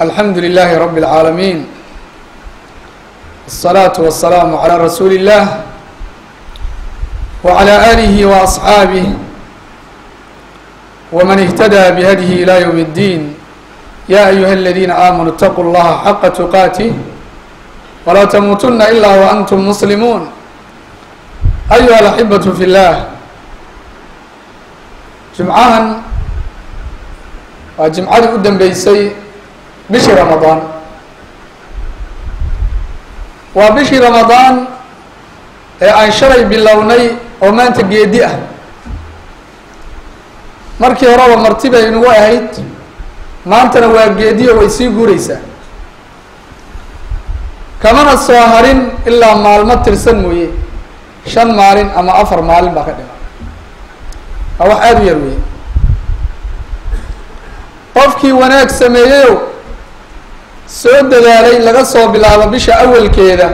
الحمد لله رب العالمين الصلاة والسلام على رسول الله وعلى آله وأصحابه ومن اهتدى بهديه إلى يوم الدين يا أيها الذين آمنوا اتقوا الله حق تقاته ولا تموتن إلا وأنتم مسلمون أيها الأحبة في الله جمعahan waa jimcadii u dambeysay bishii ramadaan. Waa bishii ramadaan ee aan shalay bilownay oo maanta geedi ah. Markii horeba marti bay inagu ahayd maantana waa geediyo way sii guureysaa kamana soo harin ilaa maalmo tirsan mooye. Shan maalin ama afar maalin baa ka dhima waa wax aada u yar wey qofkii wanaag sameeyeyow soo dadaalay laga soo bilaabo bisha awalkeeda.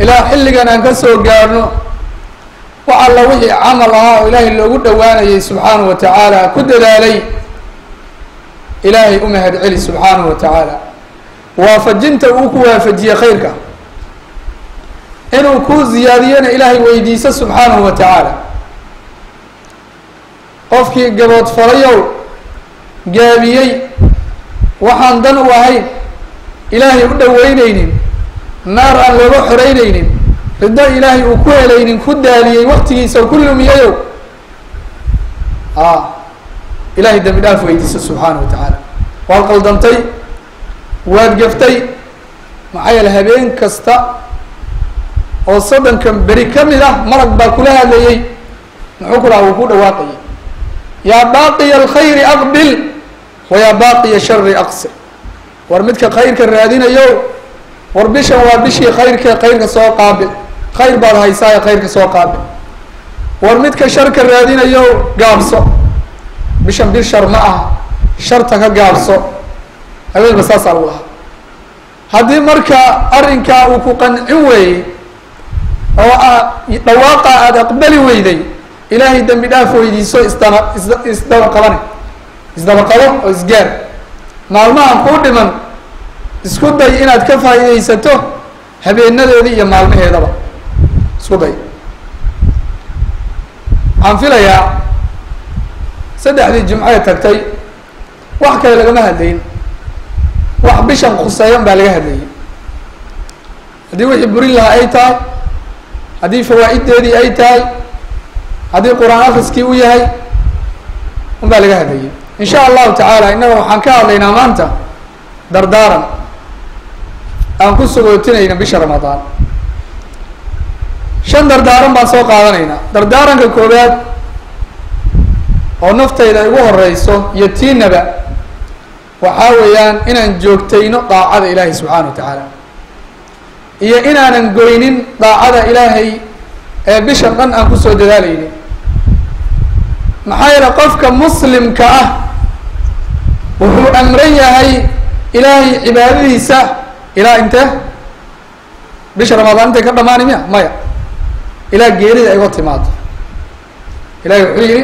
Ilaa xilligan aan ka soo gaarhno wax alla wixii camal ahaa oo ilaahay loogu dhowaanayay subxaanahu wa tacaala ku dadaalay ilaahay u mahad celi subxaanahu wa tacaala. Waafajinta uu ku waafajiyey khayrka. Inuu ku ziyaadiyana ilaahay weydiiso subxaanahu wa tacaala. Qofkii gabood falayow gaabiyey waxaan dan u ahayn ilaahay u dhoweyneynin naar aan looga xoreyneynin riddo ilaahay uu ku helaynin ku daaliyey waktigiisa ku lumiyayow. A ilaahay dambi dhaaf weydiiso subxaana wa tacaala. Waad qaldantay waad gaftay maxaa yeele habeen kasta oo soddonkan beri ka mid ah marag baa kula hadlayey muxuu ku dhaha wuu ku dhawaaqayay. Yaa baaqiya alkhayri aqbil wa yaa baaqiya shari aqsir war midka khayrka raadinayo war bishan waa bishii khayrka khayrka soo qaabil khayr baad haysaaye khayrka soo qaabil war midka sharka raadinayo gaabso bishan bil shar ma aha sharta ka gaabso haweenba saasaa lagu lahaa haddii marka arrinkaa uu ku qancin weeyey oo a dhawaaqa aada aqbali weyday ilaahay dembi dhaaf weydiiso isdana is isdaba qabane isdaba qabo oo isgaar maalmahan kuu dhiman isku day inaad ka faa'iidaysato habeenadeedii iyo maalmaheedaba. Isku day. Waxaan filayaa saddexdii jimcee tagtay wax kale lagama hadlayin wax bishan khuseeyan baa laga hadlayay. Haddii wixii burin lahaa ay tahay haddii fawaa-iddeedii ay tahay haddii qur'aan akriskii u yahay un baa laga hadlayay in sha allahu tacaala innaga waxaan ka hadlaynaa maanta dardaaran. Aan ku sugootinayna bisha ramadaan. Shan dardaaran baan soo qaadanaynaa. Dardaaranka koowaad oo naftayda igu horeyso iyo waxaa weeyaan inaan joogtayno daacada ilaahay subxaana wa tacaala iyo inaanan goynin daacada ilaahay ee bishan dhan aan ku soo dadaalaynin. Maxaa yeele qofka muslimka ah wuxuu amran yahay ilaahay cibaadadiisa. Ilaa intee bisha ramadaan intay ka dhamaani miya maya. Ilaa geerida ay iga timaado ilahay wuxuu yidhi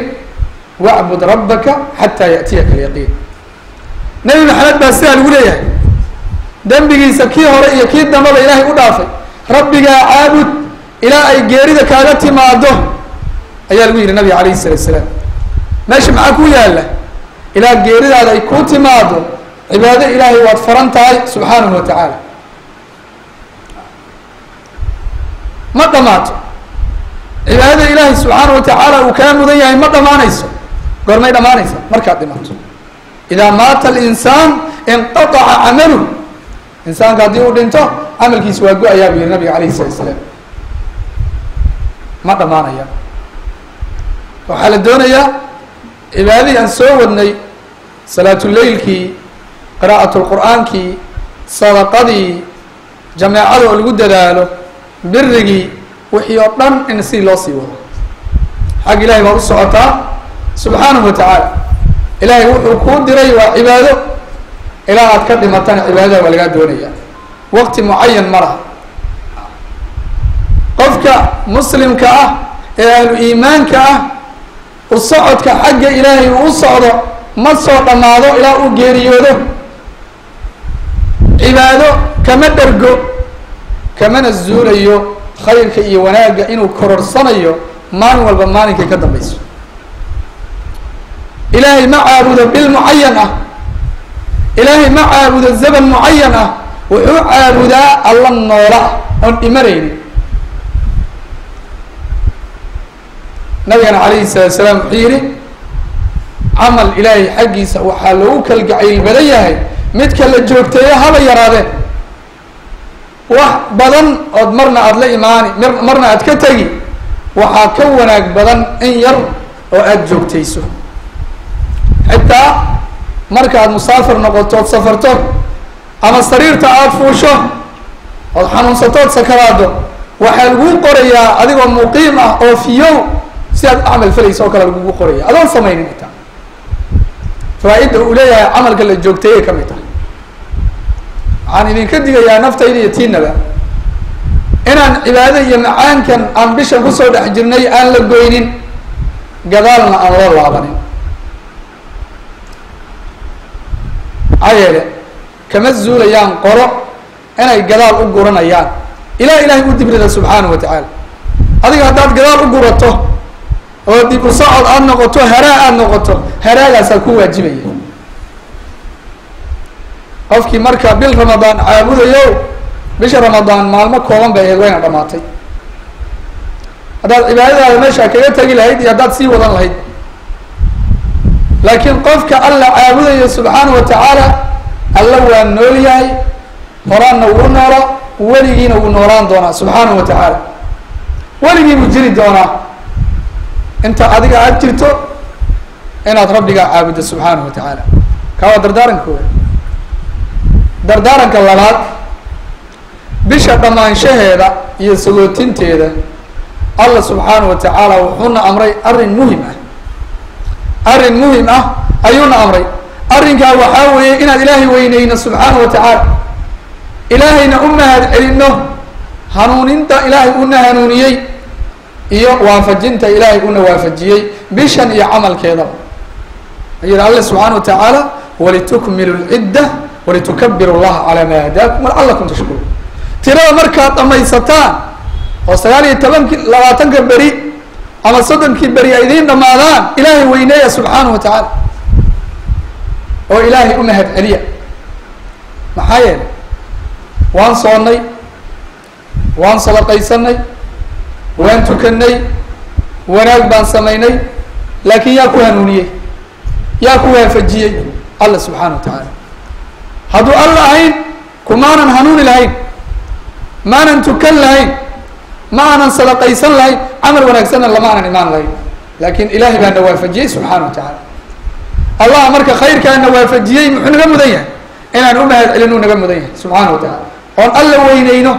wacbud rabbaka xataa ya'tiyaka alyaqiin. Nebi maxamed baa sidaa lagu leeyahay. Dembigiisa kii hore iyo kii dambaba ilaahay u dhaafay. Rabbigaa caabud ilaa ay geerida kaaga timaado ayaa lagu yihi nabiga alayhi الsalatu salaam. Meesha maxaa ku yaalla? Ilaa geeridaada ay kuu timaado cibaado ilaahay waad faran tahay subxaanahu wa tacaala ma dhamaato cibaadada ilaahay subxaanahu wa tacaala uu kaa mudan yahay ma dhamaanayso goormay dhamaanaysa markaad dhimato idaa maata alinsaan inqataca camaluh insaanka haddii uu dhinto camalkiisa waa go'ayaa bu yihi nabiga alayh الsalatu salaam ma dhamaanaya waxaa la doonayaa cibaadadii aan soo wadnay salaatuleylkii qiraa'at lqur'aankii sadaqadii jameecada oo lagu dadaalo birigii wixii oo dhan in si loo sii wado. Xag ilahay baa u socotaa subxaanahu wa tacaala. Ilaahay wuxuu kuu diray waa cibaado. Ilaa aad ka dhimatana cibaadada waa lagaa doonaya. Waqti mucayan ma laha. Qofka muslimka ah ee ahlu iimaanka ah u socodka xagga ilaahay uu socdo ma soo dhammaado ilaa uu geeriyoodo. Cibaado kama dhergo kamana zuulayo khayrka iyo wanaagga inuu kororsanayo maalin walba maalinkay ka dambayso. Ilaahay ma caabudo bil mucayan ah. Ilaahay ma caabudo zaman mucayan ah. Wuxuu caabudaa alla noola oon dhimanaynin nabigana calayhi salaatu salaam wuxuu yihi camal ilaahay xaggiisa waxaa loogu kalgacayl badan yahay. Midka la joogteeyo haba yaraadeen wax badan ood marna aada la imaani m marna aad ka tegi waxaa ka wanaag badan in yar oo aada joogtayso. Xitaa markaad musaafir noqoto ood safarto ama sariirta aada fuusho ood xanuunsatood sakaraado waxaa laguu qorayaa adigoo muqiim ah oo fiyow si aad camal falaysa oo kale lagugu qoraya. Adoon samaynin xitaa faa-ida uu leeyahay camalka la joogteeyay ka mid tahay waxaan idinka digayaa naftayda iyo tiinaba inaan cibaado iyo macaankan aan bishan ku soo dhex jirnay aan la goynin gadaalna aan loo laabanin. Maxaa yeele kama zuulayaan qoro inay gadaal u guranayaan. Ilaa ilahay u dibrida subxaanahu wa tacaala. Adiga haddaad gadaal u gurato oo dib u socod aada noqoto haraa aada noqoto haraagaasaa ku waajibaya. Qofkii marka bil ramadaan caabudayo bisha ramadaan maalmo kooban bay ahayd wayna dhamaatay. Haddaad cibaadadaada meesha kaga tegi lahayd iyo haddaad sii wadan lahayd. Laakiin qofka alla caabudayo subxaanahu wa tacaala alla waa nool yahay horaanna wuu noola weligiina wuu noolaan doonaa subxaanahu wa tacaala. Weligii buu jiri doonaa inta adiga aada jirto inaad rabbigaa caabuddo subxaanahu wa tacaala. Kaa waa dardaarankooda dardaaranka labaad bisha dhammaanshaheeda iyo sagootinteeda alla subxaanahu wa tacaala wuxuuna amray arrin muhiim ah. Arrin muhiim ah ayuuna amray. Arrinkaa waxaa weeye inaad ilaahay weyneyno subxaanahu wa tacaala. Ilaahayna u mahad celinno hanuuninta ilaahay una hanuuniyey iyo waafajinta ilaahay una waafajiyey bishan iyo camalkeedaba ayidhi alle subxaana wa tacaala walitukmilu lcidda walitukabiru llaha calaa maa hadaakum walacalakum tashkuruun. Tirada markaad dhamaysataan oo sagaal iyo tobanki labaatanka beri ama soddonkii beri ay idiin dhamaadaan ilaahay weyneeya subxaanahu wa tacaala oo ilaahay u mahad celiya. Maxaa yeelay? Waan soonnay waan sadaqaysanay waan tukanay wanaag baan samaynay laakiin yaa ku hanuuniyey yaa ku waafajiyey alla subxaana wa tacaala hadduu alla ahayn kumaanan hanuuni lahayn maanan tukan lahayn ma aanan sadaqaysan lahayn camal wanaagsanna lama aanan imaan lahayn. Laakiin ilaahay baa na waafajiyey subxaana wa tacaala allah marka khayrkaana waafajiyey muxuu naga mudan yahay? Inaan u mahad celin uu naga mudan yahay subxaana wa tacaala oon alla weyneyno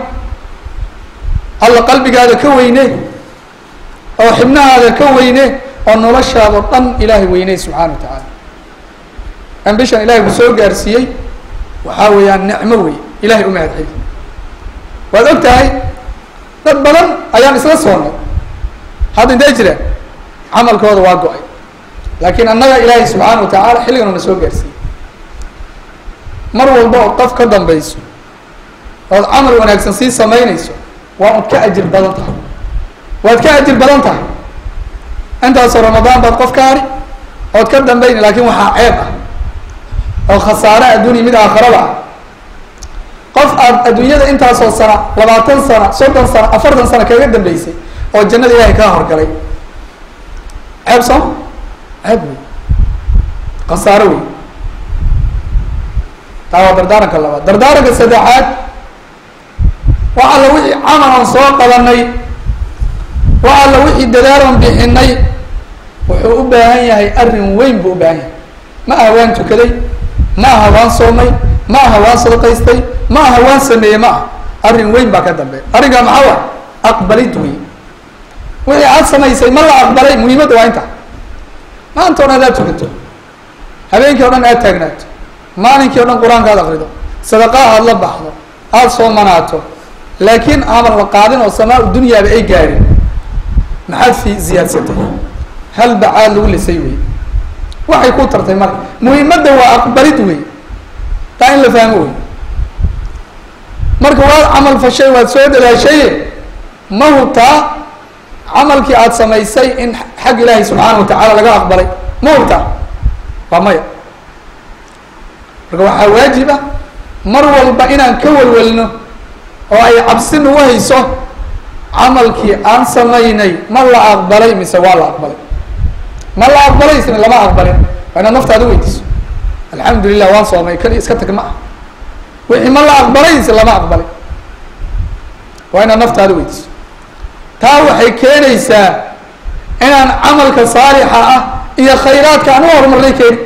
alla qalbigaada ka weyne oo xibnahaada ka weyne oo noloshaado dhan ilaahay weyney subxaana wa tacaala an bishan ilahay ku soo gaarsiiyey waxaa weeyaan nicmo wey ilahay u mahad celi waad og tahay dad badan ayaan isla soonnay hadda intay jiraan camalkooda waa go'ay. Laakiin annaga ilaahay subxaana wa tacaala xilligan una soo gaarsiiyey. Mar walba ood qof ka dambayso ood camal wanaagsan sii samaynayso waa ud ka ajir badan tahay. Waad ka ajir badan tahay. Intaasoo ramadaan baad qof ka hari ood ka dambayni laakiin waxaa ceeb ah. Oo khasaare adduuniya mid aakharaba ah. Qof aad adduunyada intaasoo sana labaatan sana soddon sana afartan sana kaga dambeysay oo jannada ilaahay kaa horgalay. Ceeb sooma ceeb wey khasaaro wey taa waa dardaaranka labaad. Dardaaranka saddexaad wax alla wixii camalan soo qabanay. Wax alla wixii dadaalan bixinay. Wuxuu u baahan yahay arrin weyn buu u baahan yahay. Ma aha waan tukaday ma aha waan soomay ma aha waan sadaqaystay ma aha waan sameeyey ma aha. Arrin weyn baa ka dambeeya arrinkaa maxaa wa aqbalid wey wixii aada samaysay ma la aqbalay muhiimadda waa inta. Maanta o dhan aad tukato. Habeenkii o dhan aad taagnaato maalinkii o dhan qur'aanka aad akrido sadaqaa aada la baxdo. Aada soomanaato laakiin aaman la qaadin oo samaa dunyaaba ay gaarin maxaad fi ziyaadsatay hal bacaad lagu lisay wey waxay ku tartay marka muhiimadda waa aqbalid wey taa in la fahmo wey marka waad camal fashay waad soo dadaashaye ma hubtaa camalkii aada samaysay in xag ilaahay subxaana wa tacaala laga aqbalay ma hubtaa waa maya marka waxaa waajib ah mar walba inaan ka welwelno oo ay cabsi nagu hayso camalkii aan samaynay ma la aqbalay mise waa la aqbalay? Ma la aqbalay lama aqbalin. Waa inaad naftaada weydiiso. Alxamdu lilah waan soomay kali iska tag ma ah. Wixii ma la aqbalay ise lama aqbalay waa inaad naftaada weydiiso. Taa waxay keenaysaa inaan camalka saalixa ah iyo khayraadka aan u horumarnay keeni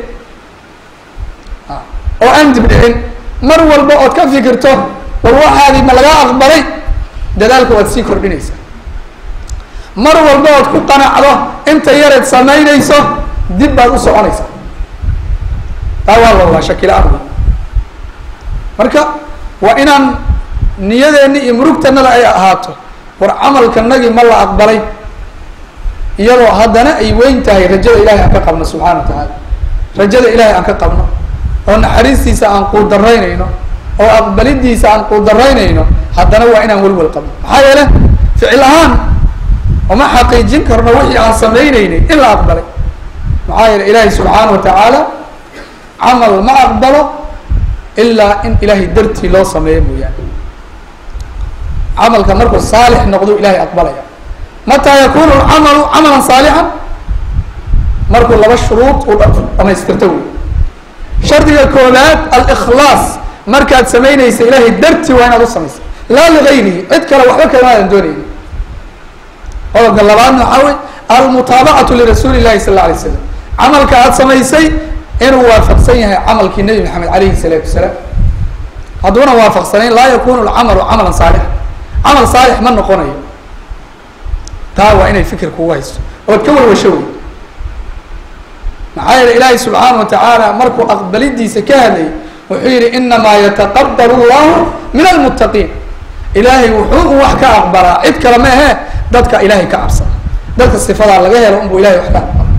oo aan dib dhicin mar walba ood ka fikirto war waxaadi ma laga aqbalay? Dadaalka waad sii kordhinaysaa. Mar walba ood ku qanacdo inta yareed samaynayso dib baad u soconaysaa. Taa waa lawaa shakila-aan marka waa inaan niyadeenni iyo murugtanada ay ahaato. War camalkanagii ma la aqbalay iyadoo haddana ay weyn tahay rajada ilahay aan ka qabno subxana wa tacaala rajada ilahay aan ka qabno oo naxariistiisa aan quudaraynayno oo aqbalidiisa aan quudaraynayno haddana waa inaan welwel qabno maxaa yeele ficil ahaan oma xaqiijin karno wixii aan samaynaynay in la aqbalay. Maxaa yeele ilaahay subxaana wa tacaala camal ma aqbalo ilaa in ilaahay dartii loo sameeyo mooyaane. Camalka markuu saalix noqdo ilahay aqbalaya. Mataa yakunu lcamalu camalan saalixan markuu laba shuruud u dhamaystirto wey shardiga koobaad alikhlaas markaad samaynaysa ilahay dartii waa inaad u samaysa. Laa ligayrihi cid kale waxba kalama aadan doonayni qodobka labaadna waxaa wey almutaabacatu lirasuuli llahi sal la alay slam camalka aada samaysay inuu waafaqsan yahay camalkii nebi maxamed alayhi salaatu wasalaam. Hadduuna waafaqsanayn laa yakunu lcamalu camalan saalix camal saalix ma noqonayo. Taa waa inay fikir kugu hayso ood ka walwasho wey maxaa yeele ilaahay subxaana wa tacaala markuu aqbalidiisa ka hadlayay wuxuu yihi inamaa yataqabal llahu min almuttaqiin ilaahay wuxuu u wax ka aqbalaa. Cid kale ma ahe dadka ilaahay ka cabsada dadka sifadaa laga helo unbuu ilahay wax ka aqbala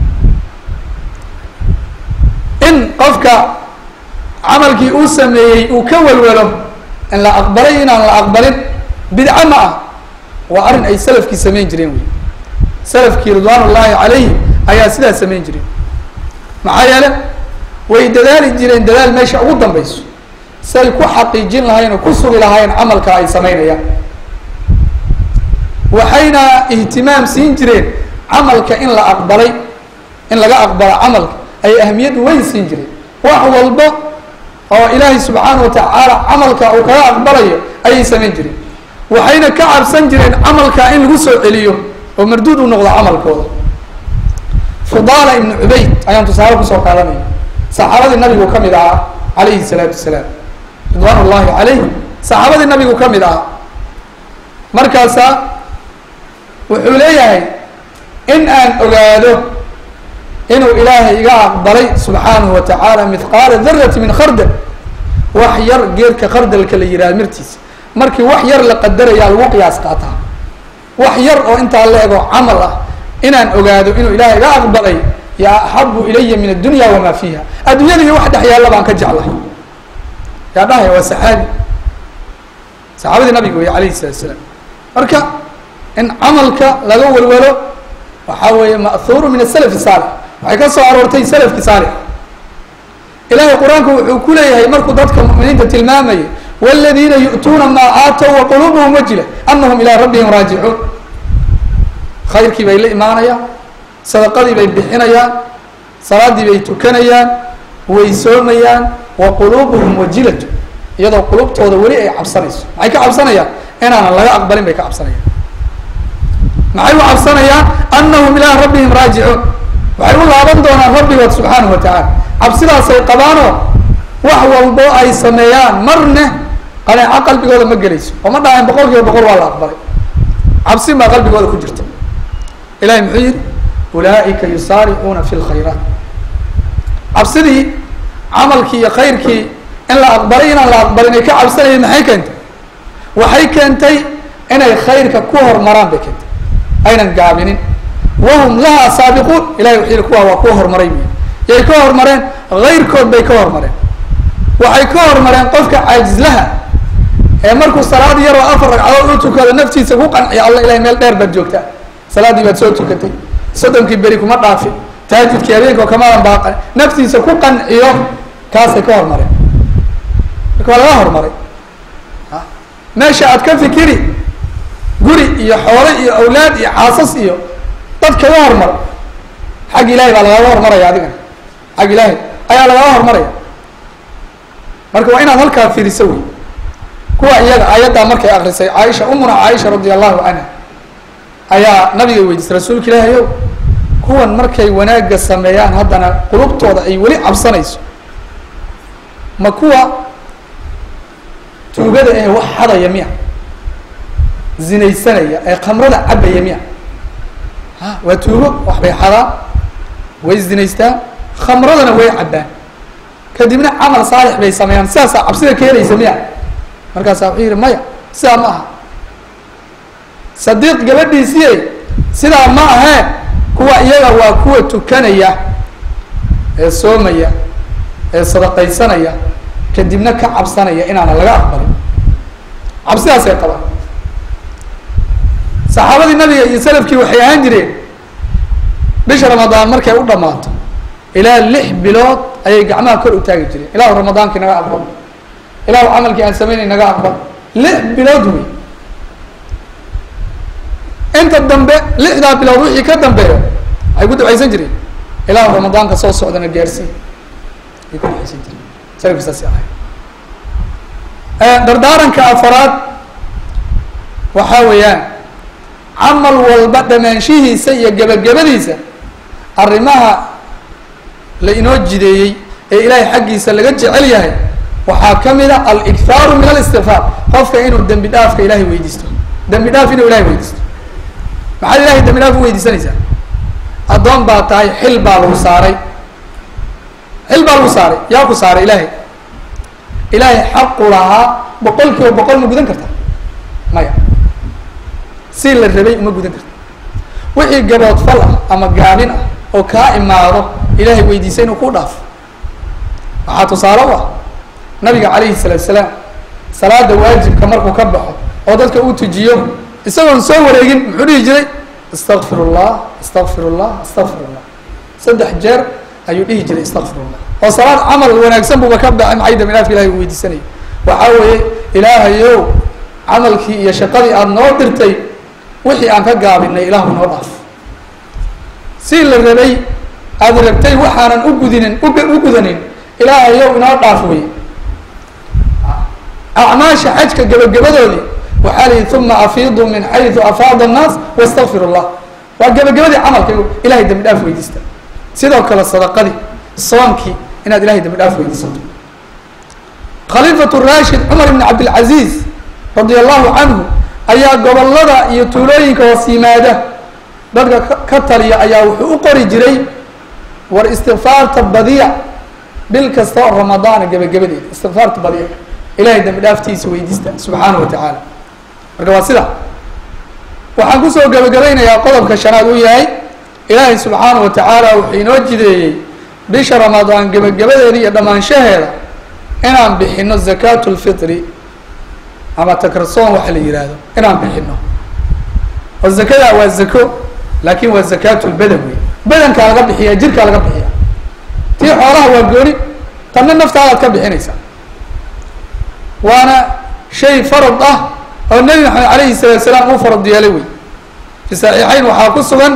in qofka camalkii uu sameeyey uu ka welwelo in la aqbalay inaan la aqbalin bidca ma ah. Waa arrin ay salafkii samayn jireen wey salafkii ridwaan ullaahi calayhim ayaa sidaa samayn jireen. Maxaa yeele way dadaali jireen dadaal meesha ugu dambayso. Say ku xaqiijin lahayn oo ku sugi lahayn camalka ay samaynayaan. Waxayna ihtimaam siin jireen camalka in la aqbalay in laga aqbalo camalka ay ahmiyad weyn siin jireen. Wax walba oo ilaahay subxaana wa tacaala camalka uu kaga aqbalayo ayay samayn jireen. Waxayna ka cabsan jireen camalka in lagu soo celiyo oo marduud u noqdo camalkooda. Fudaala ibnu cubayd ayaan tusaale ku soo qaadanaya saxaabadii nabigu ka mid ahaa calayhi salaatu wasalaam. Ridwaan ullahi calayh saxaabadii nabigu ka mid ahaa markaasaa wuxuu leeyahay in aan ogaado inuu ilaahay iga aqbalay subxaanahu wa tacaala mithqaala darati min khardal. Wax yar geedka khardalka la yihahdo mirtiisa. Markii wax yar la qadarayaa lagu qiyaas qaataa. Wax yar oo intaa la ego camal ah. Inaan ogaado inuu ilaahay iga aqbalay ya axabu ilaya min addunya wamaa fiiha addunyada iyo wax dhex yaalla baan ka jeclahay. Yaa dhahaya waa saxaabi. Saxaabadii nabiga wey alayhi salatu salaam marka in camalka laga welwelo waxaa weeye ma'huuru min asalaf saalix. Waxay ka soo aroortay salafki saalix. Ilahay qur'aanku wuxuu ku leeyahay markuu dadka mu'miniinta tilmaamayay wاladiina yu'tuuna maa aatow waqulubuhum wajila anahum ilaa rabbihim raajicuun. Khayrkii bay la imaanayaan sadaqadii bay bixinayaan salaadii bay tukanayaan way soomayaan wa quluubuhum wajilatu iyadoo qulubtooda weli ay cabsanayso. Maxay ka cabsanayaan? Inaanan laga aqbalin bay ka cabsanayaan. Maxay u cabsanayaan? Anahum ilaa rabbihim raajicuun. Waxay u laaban doonaan rabbigood subxaanahu wa tacaala. Cabsidaasay qabaanoo wax walbo ay sameeyaan marne qaneeco qalbigooda ma gelayso. Oo ma dhahayn boqol kiiba boqol waa la aqbalay. Cabsi baa qalbigooda ku jirta. Ilahay muxuu yihi ulaaئika yusaaricuuna fi اlkhayraat cabsidii camalkii iyo khayrkii in la aqbalay inaan la aqbalin ay ka cabsanayeen maxay keentay? Waxay keentay inay khayrka ku hormaraan bay keentay. Aynan gaabinin. Wahum laha saabiquun. Ilahay wuxuu yihi kuwaa waa kuwa horumaray buyi yay ka hormareen hayrkood bay ka hormareen. Waxay ka hormareen qofka caajizlaha ee markuu salaad yaroo afar ragcadood u tukado naftiisa ku qanciya alla ilahay meel dheer baad joogtaa. Salaaddii baad soo tukatay. Soddonkii beri kuma dhaafin tahajudkii habeenka oo kamaadan baaqan naftiisa ku qanciyo kaasay ka hormareen marka waa laga hormaray. Meesha aad ka fikiri guri iyo xoole iyo awlaad iyo xaasas iyo dad kaga hormar xag ilahay baa lagaga hormaraya adigana xag ilaahay ayaa lagaga hormaraya. Marka waa inaad halkaa fiiriso wey. Kuwa iyaga aayaddaa markay akrisay caaisha umuna caaisha radi allahu canha ayaa nabiga weydiisay rasuulka ilaahay ow kuwan markay wanaagga sameeyaan haddana qulubtooda ay weli cabsanayso. Ma kuwa tuugada ee wax xadaya miya zinaysanaya ee khamrada cabaya miya. Ha waa tuugo waxbay xadaan way zinaystaan khamradana way cabbaan. Kadibna camal saalix bay sameeyaan sidaasaa cabsida keenaysa miya. Markaasaa wuxuu yihi maya sidaa ma aha. Sadiiq gabadhiisiye sidaa ma ahee kuwa iyaga waa kuwa tukanaya ee soomaya ee sadaqaysanaya kadibna ka cabsanaya inaana laga aqbalin. Cabsidaasay qabaan. Saxaabadii nabiga iyo salafkii waxay ahaan jireen bisha ramadaan markay u dhammaato ilaa lix bilood ayay gacmaha kor u taagi jireen. Ilahu ramadaankii naga aqbal. Ilahu camalkii aan samaynay naga aqbal. Lix bilood wey inta dambe lixdaa bilood wixii ka dambeeyo waxay ku ducaysan jireen. Ilahu ramadaanka soo socdana gaarsii ay ku ducaysan jireen. Ahay. Dardaaranka afaraad waxaa weeyaan camal walba dhamaanshihiisa iyo gebagabadiisa arrimaha la inoo jideeyey ee ilaahay xaggiisa laga jecel yahay waxaa ka mid a aliktaaru min alistikfaar qofka inuu dembi dhaafka ilahay weydiisto. Dembi dhaaf inuu ilahay weydiisto maxaad ilahay dembi dhaaf weydiisanaysaa addoon baa tahay xil baa lagu saaray. Xil baa lagu saaray. Yaa ku saaray ilaahay. Ilaahay xaqu lahaa boqol kiiba boqol ma gudan karta. Maya. Si la rabay uma gudan karta. Wixii gaboodfal ah ama gaabin ah oo kaa imaado ilaahay weydiisa inuu ku dhaafo waxaa tusaale u ah nabiga calayhi salaatu salaam salaada waajibka markuu ka baxo oo dadka uu tujiyo isagoon soo wareegin muxuu dhihi jiray? Istakfir llah istakfir llah istakfir llah saddex jeer ayuu dhihi jiray istakfir llah oo salaad camal wanaagsan buuba ka dambi dhaafka ilahay u weydiisanaya waxaa weeye ilaahayow camalkii iyo shaqadii aada noo dirtay wixii aan ka gaabinay ilaahu noo dhaaf. Si la rabay aada rabtay waxaanan ugudinin u gudanin ilaahayow inoo dhaaf wey acmaasha xajka gebagabadoodii waxaa la yihi uma afiiduu min xayثu afaada الnaas wastakfir الlah waa gebagabadii camalka ilahay dambi dhaaf weydiista sidoo kale sadaqadii soonkii inaad ilahay dambi dhaaf weydiisato khaliifat rashid cumar ibn cabdilcaziiz radi allahu canhu ayaa gobolada iyo tuulooyinka hoos yimaada dadka ka taliya ayaa wuxuu u qori jiray war istikfaarta badiya bil kasta oo ramadaana gebagabadeeda istikfaarta badiya ilahay dambi dhaaftiisa weydiista subxaanahu wa tacaala marka waa sida. Waxaan ku soo gebagabaynayaa qodobka shanaad uu yahay. Ilaahay subxaanahu wa tacaala wuxuu inoo jideeyey bisha ramadaan gebagabadeeda iyo dhammaanshaheeda inaan bixino zakaatu lfitri ama takarsoon waxa la yihahdo inaan bixino oo zakada waa zako laakin waa zakaatu lbadan wey badankaa laga bixiya jirkaa laga bixiya tii xoolaha waa gooni tanna naftaadaad ka bixinaysaa. Waana shay farad ah oo nebi maxamed alayhi salaatu salaam uu farad yeelay wey fi saxiixayn waxaa ku sugan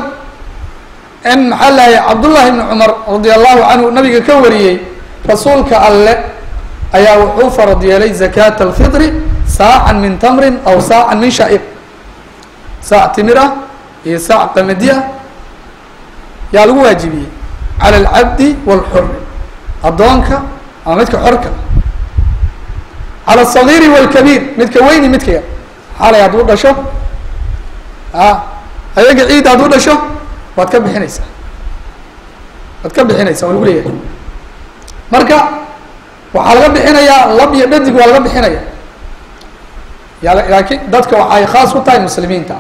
in maxaa lahay cabdullahi ibni cumar radi allahu canhu nabiga ka wariyey rasuulka alle ayaa wuxuu farad yeelay zakaata alfitri saacan min tamrin aw saacan min sha'ir saac timir ah iyo saac qamadi ah yaa lagu waajibiyey cala alcabdi wاlxur addoonka ama midka xorka. Cala asagiiri wاlkabiir midka weyni midka yar xalay hadduu dhasho? A ayaga ciid hadduu dhasho? Waad ka bixinaysaa. Waad ka bixinaysaa waa lagu leeyahay. Marka waxaa laga bixinayaa lab iyo dhadig waa laga bixinaya. Ya laakiin dadka waxay khaas ku tahay muslimiinta.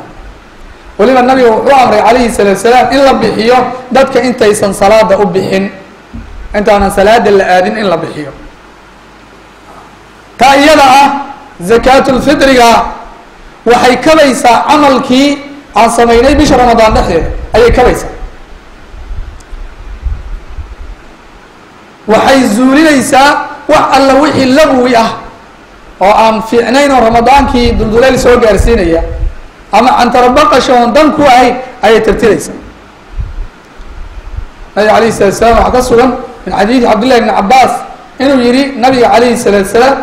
Weliba nabiga wuxuu amray calayhi salaatu salaam in la bixiyo dadka intaysan salaada u bixin intaanan salaada la aadin in la bixiyo. Taa iyada ah zakaatulfitriga waxay kabaysaa camalkii aan samaynay bisha ramadaan dhexdeeda. Ayay kabaysaa. Waxay zuulinaysaa wax alla wixii lagwi ah oo aan fiicnayn oo ramadaankii dulduleel soo gaarsiinaya ama cantarabaqasha oon dan ku ahayn ayay tirtiraysaa nabiga alayhi salatu salaam waxaa ka sugan min xadiidi cabdillahi bni cabaas inuu yihi nabiga calayhi salaatu salaam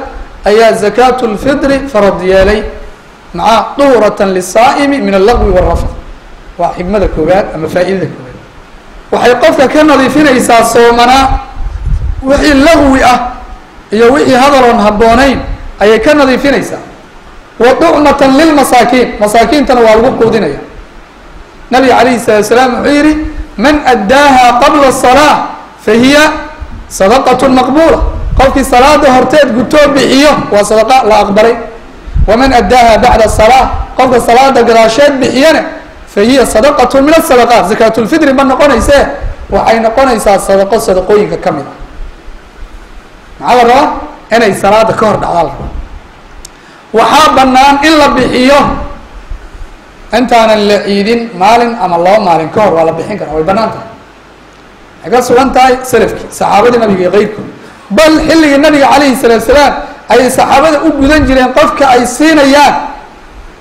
ayaa zakaatu lfitri farad yeelay maca duhratan lisaa'imi min allagwi waalrafd waa xigmada koowaad ama faa'iidada koowaad waxay qofka ka nadiifinaysaa soomanaa wixii lagwi ah iyo wixii hadaloon habboonayn ayay ka nadiifinaysaa wa ducmatan lilmasaakiin masaakiintana waa lagu quudinaya nabiga calayhi salaatu salaam wuxuu yihi man addaaha qabla الsalaa fahiya sadaqat maqbula qofkii salaada horteed gutoo bixiyo waa sadaqa la aqbalay waman addaaha bacda salaa qofka salaada gadaasheed bixiyana fahiya sadaqat min asadaqaat zakaatulfitri ma noqonaysee waxay noqonaysaa sadaqo sadaqooyinka ka mid a maxaa la rabaa inay salaada ka hor dhacdaa la rabaa waxaa banaan in la bixiyo intaanan la ciidin maalin ama laba maalin ka hor waa la bixin karaa way bannaan tahay waxay ka sugan tahay salafkii saxaabadii nabiga iyo keyrkood bal xilligii nabiga calayhi salaatu salaam ayay saxaabada u gudan jireen qofka ay siinayaan.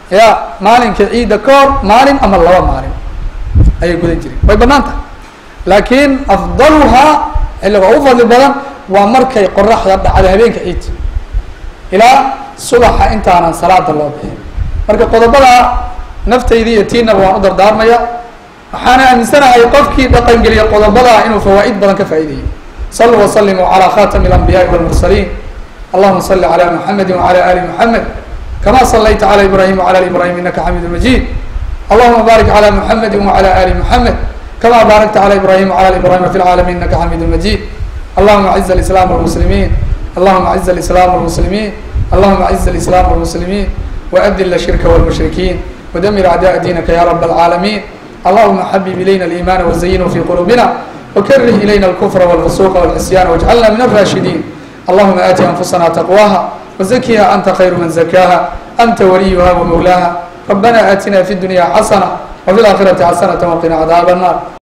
Ya maalinka ciidda ka hor maalin ama laba maalin ayay gudan jireen. Way bannaan tahay. Laakiin afdaluhaa xilliga ugu fadli badan waa markay qoraxda dhacdo habeenka ciidta ilaa subaxa intaanan salaada loo bixin. Marka qodobada naftaydi iyo tiinaba waan u dardaarmaya waxaana aaminsanahay qofkii dhaqangeliya qodobadaa inuu fawaa'id badan ka faa'idayo saluu waslimuu calaa khatami اlanbiyaai wاlmursaliin allahuma sali calى muxamedi wعalى ali muxamed kama salayta calى ibrahim wعalى ali ibrahim inaka xamidu majid allahuma barik calى muxamedi wعalى ali muxamed kama barakta calى ibrahim wعalى ali ibrahim fi lcaalamiin inaka xamidu majid allahuma aciz اlislam wاlmuslimiin allahuma aciz اlislam wاlmuslimiin allahuma aciz اlislam wاlmuslimiin waadil shirka wاlmushrikiin ودمر أعداء دينك يا رب العالمين اللهم حبب إلينا الإيمان وزينه في قلوبنا وكره إلينا الكفر والفسوق والعصيان واجعلنا من الراشدين allahuma aati anfusana taqwaha wazakiha anta khayru man zakaaha anta waliyuha wamawlaaha rabbana aatina fi dunya xasana wafi laakhirati xasanata waqina cadaaba annaar